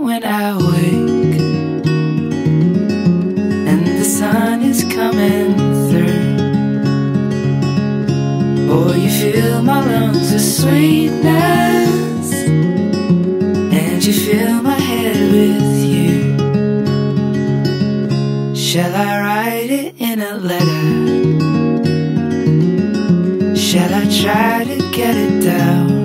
when I wake and the sun is coming through. Boy, you fill my lungs with sweetness, and you fill my head with you. Shall I write it in a letter? Shall I try to get it down?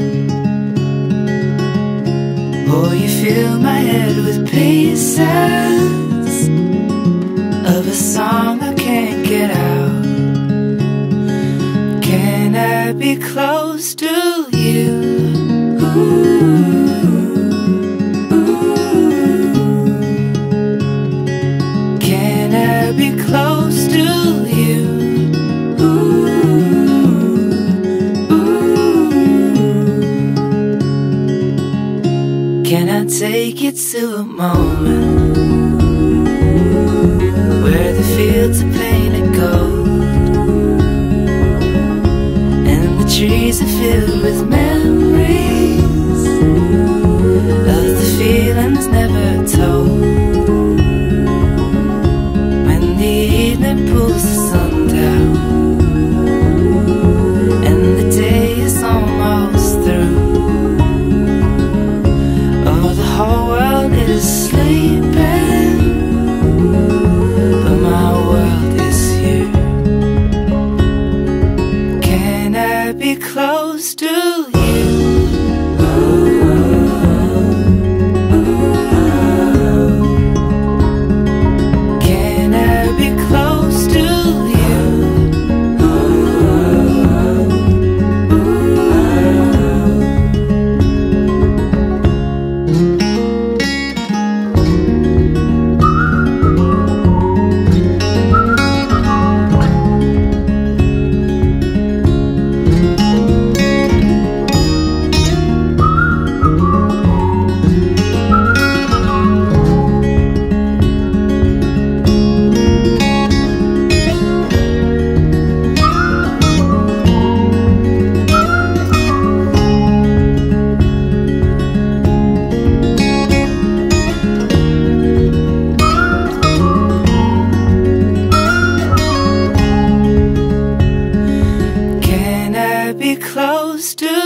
Boy, you fill my head with pieces of a song I can't get out. Can I be close to you? Can I take you to a moment where the fields are painted gold and the trees are filled with memories of the feelings never told? When the evening pulls the sun close to Close to?